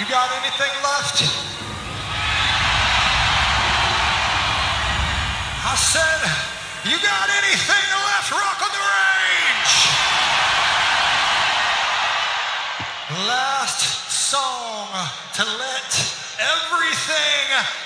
You got anything left? I said, you got anything left? Rock on the range. Last song to let everything